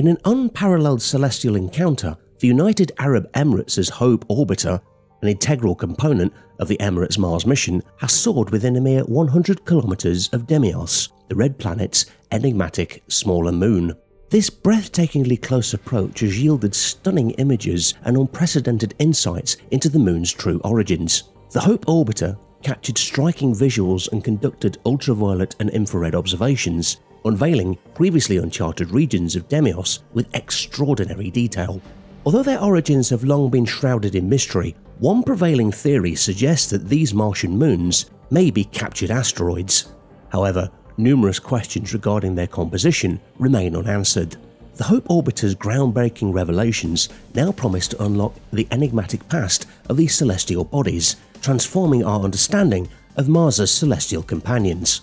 In an unparalleled celestial encounter, the United Arab Emirates' Hope orbiter, an integral component of the Emirates Mars mission, has soared within a mere 100 kilometers of Deimos, the red planet's enigmatic smaller moon. This breathtakingly close approach has yielded stunning images and unprecedented insights into the moon's true origins. The Hope orbiter captured striking visuals and conducted ultraviolet and infrared observations, unveiling previously uncharted regions of Deimos with extraordinary detail. Although their origins have long been shrouded in mystery, one prevailing theory suggests that these Martian moons may be captured asteroids. However, numerous questions regarding their composition remain unanswered. The Hope Orbiter's groundbreaking revelations now promise to unlock the enigmatic past of these celestial bodies, transforming our understanding of Mars's celestial companions.